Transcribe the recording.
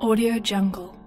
Audio Jungle.